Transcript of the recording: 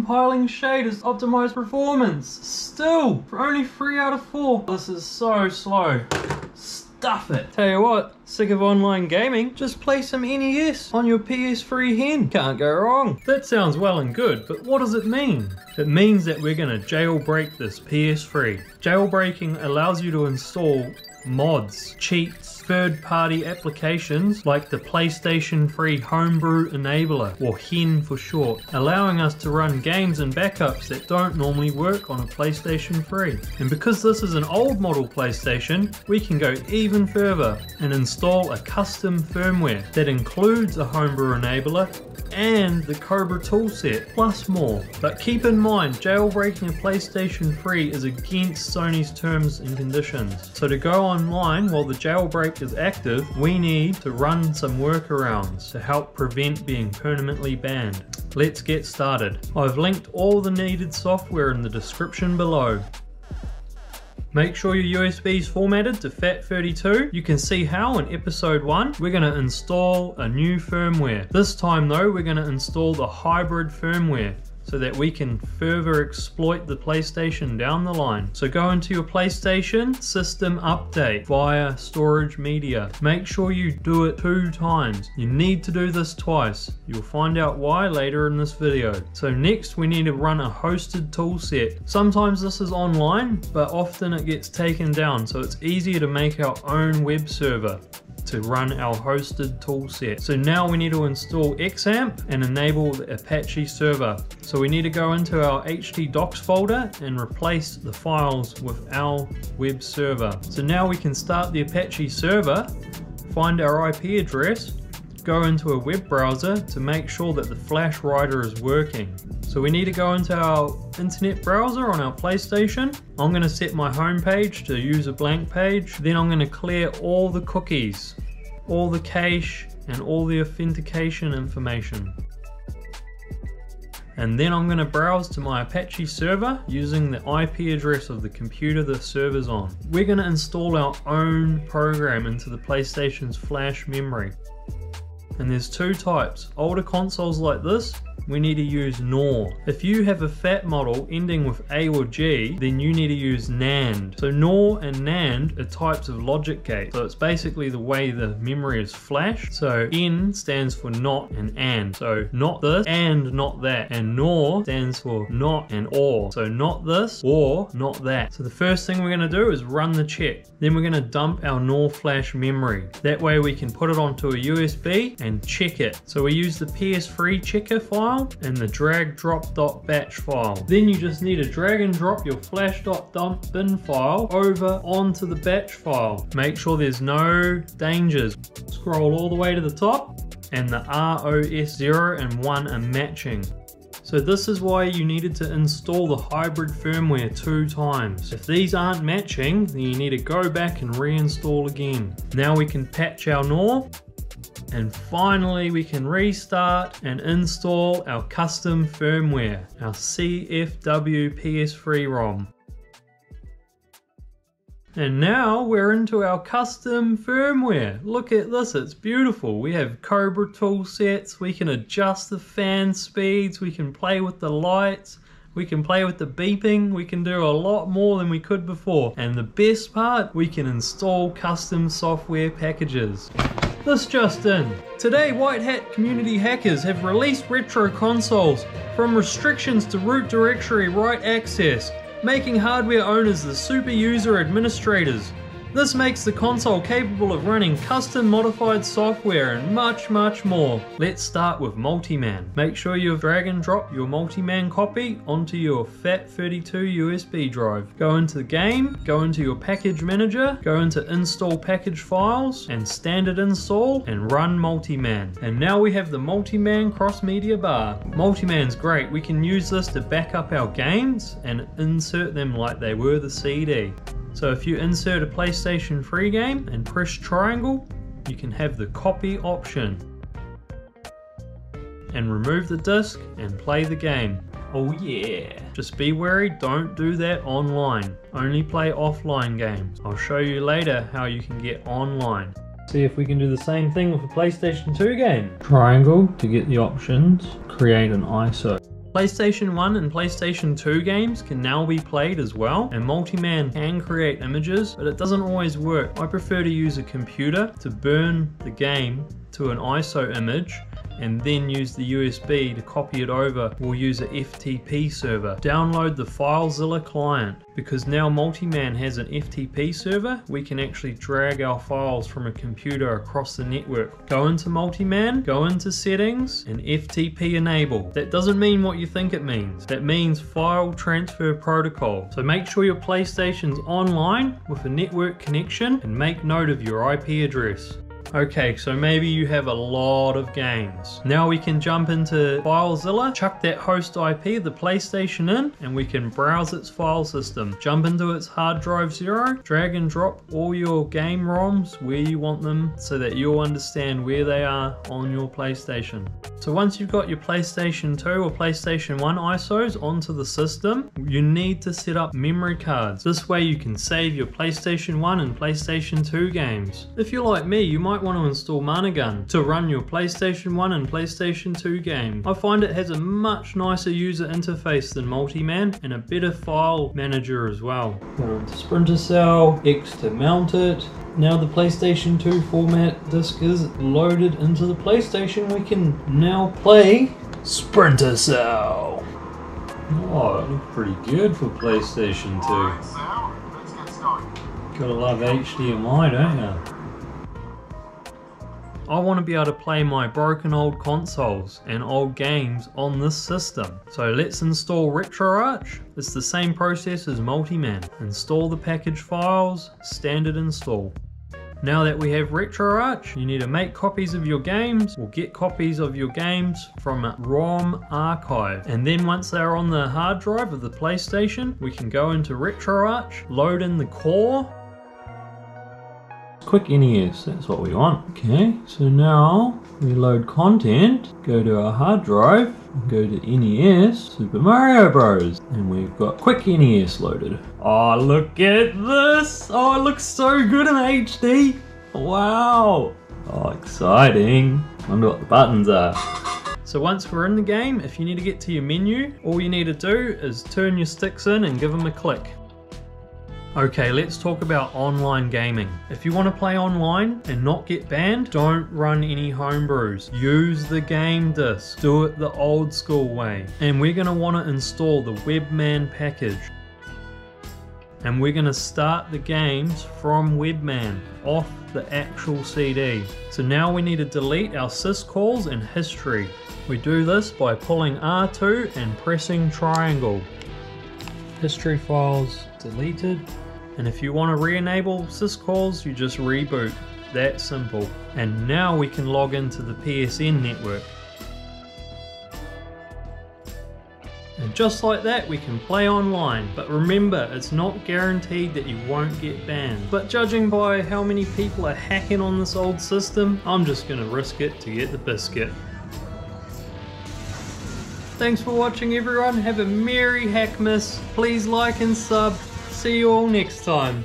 compiling shaders, optimize performance. Still, for only 3 out of 4. This is so slow. Stuff it. Tell you what, sick of online gaming? Just play some NES on your PS3 hen. Can't go wrong. That sounds well and good, but what does it mean? It means that we're gonna jailbreak this PS3. Jailbreaking allows you to install mods, cheats, third-party applications like the PlayStation 3 Homebrew Enabler, or HEN for short, allowing us to run games and backups that don't normally work on a PlayStation 3. And because this is an old model PlayStation, we can go even further and install a custom firmware that includes a Homebrew Enabler and the Cobra toolset, plus more. But keep in mind, jailbreaking a PlayStation 3 is against Sony's terms and conditions. So to go online while the jailbreak is active, we need to run some workarounds to help prevent being permanently banned. Let's get started. I've linked all the needed software in the description below. Make sure your USB is formatted to FAT32. You can see how in episode 1 we're going to install a new firmware. This time though we're going to install the hybrid firmware so that we can further exploit the PlayStation down the line. So go into your PlayStation system update via storage media. Make sure you do it two times. You need to do this twice. You'll find out why later in this video. So next we need to run a hosted toolset. Sometimes this is online, but often it gets taken down, so it's easier to make our own web server to run our hosted toolset. So now we need to install XAMPP and enable the Apache server. So we need to go into our htdocs folder and replace the files with our web server. So now we can start the Apache server, find our IP address, go into a web browser to make sure that the flash writer is working. So we need to go into our internet browser on our PlayStation. I'm going to set my home page to use a blank page. Then I'm going to clear all the cookies, all the cache, and all the authentication information. And then I'm going to browse to my Apache server using the IP address of the computer the server's on. We're going to install our own program into the PlayStation's flash memory. And there's two types. Older consoles like this we need to use NOR. If you have a FAT model ending with A or G, then you need to use NAND. So NOR and NAND are types of logic gates. So it's basically the way the memory is flashed. So N stands for not and and. So not this and not that. And NOR stands for not and or. So not this or not that. So the first thing we're gonna do is run the check. Then we're gonna dump our NOR flash memory. That way we can put it onto a USB and check it. So we use the PS3 checker file file and the drag drop batch file. Then you just need to drag and drop your flash.dump bin file over onto the batch file. Make sure there's no dangers. Scroll all the way to the top and the ROS 0 and 1 are matching. So this is why you needed to install the hybrid firmware two times. If these aren't matching, then you need to go back and reinstall again. Now we can patch our NOR and finally, we can restart and install our custom firmware, our CFW PS3 ROM. And now we're into our custom firmware. Look at this, it's beautiful. We have Cobra tool sets, we can adjust the fan speeds, we can play with the lights, we can play with the beeping, we can do a lot more than we could before. And the best part, we can install custom software packages. This just in. Today, White Hat community hackers have released retro consoles from restrictions to root directory write access, making hardware owners the super user administrators. This makes the console capable of running custom modified software and much much more. Let's start with Multiman. Make sure you drag and drop your Multiman copy onto your FAT32 USB drive. Go into the game, go into your package manager, go into install package files and standard install and run Multiman. And now we have the Multiman cross media bar. Multiman's great, we can use this to back up our games and insert them like they were the CD. So if you insert a PlayStation 3 game and press triangle, you can have the copy option. And remove the disc and play the game. Oh yeah! Just be wary, don't do that online. Only play offline games. I'll show you later how you can get online. See if we can do the same thing with a PlayStation 2 game. Triangle to get the options, create an ISO. PlayStation 1 and PlayStation 2 games can now be played as well, and Multiman can create images, but it doesn't always work. I prefer to use a computer to burn the game to an ISO image and then use the USB to copy it over. We'll use a FTP server. Download the FileZilla client because now Multiman has an FTP server. We can actually drag our files from a computer across the network. Go into Multiman, go into settings and FTP enable. That doesn't mean what you think it means. That means file transfer protocol. So make sure your PlayStation's online with a network connection and make note of your IP address. Okay, so maybe you have a lot of games. Now we can jump into FileZilla, chuck that host IP, the PlayStation in, and we can browse its file system. Jump into its hard drive zero, drag and drop all your game ROMs where you want them so that you'll understand where they are on your PlayStation. So once you've got your PlayStation 2 or PlayStation 1 ISOs onto the system, you need to set up memory cards. This way you can save your PlayStation 1 and PlayStation 2 games. If you're like me, you might might want to install Managun to run your PlayStation 1 and PlayStation 2 game. I find it has a much nicer user interface than Multiman and a better file manager as well. Go into Splinter Cell, X to mount it. Now the PlayStation 2 format disc is loaded into the PlayStation. We can now play Splinter Cell. Oh, it looks pretty good for PlayStation 2. Gotta love HDMI, don't you? I want to be able to play my broken old consoles and old games on this system. So let's install RetroArch. It's the same process as Multiman. Install the package files, standard install. Now that we have RetroArch, you need to make copies of your games or get copies of your games from a ROM archive. And then once they're on the hard drive of the PlayStation, we can go into RetroArch, load in the core, Quick NES, that's what we want. Okay, so now we load content, go to our hard drive, go to NES, Super Mario Bros. And we've got Quick NES loaded. Oh, look at this! Oh, it looks so good in HD! Wow! Oh, exciting. Wonder what the buttons are. So once we're in the game, if you need to get to your menu, all you need to do is turn your sticks in and give them a click. Okay, let's talk about online gaming. If you want to play online and not get banned, don't run any homebrews. Use the game disk. Do it the old school way. And we're going to want to install the Webman package. And we're going to start the games from Webman, off the actual CD. So now we need to delete our syscalls and history. We do this by pulling R2 and pressing triangle. History files deleted and if you want to re-enable syscalls, you just reboot. That simple. And now we can log into the PSN network. And just like that, we can play online. But remember, it's not guaranteed that you won't get banned. But judging by how many people are hacking on this old system, I'm just gonna risk it to get the biscuit. Thanks for watching everyone, have a merry Hackmas, please like and sub, See you all next time.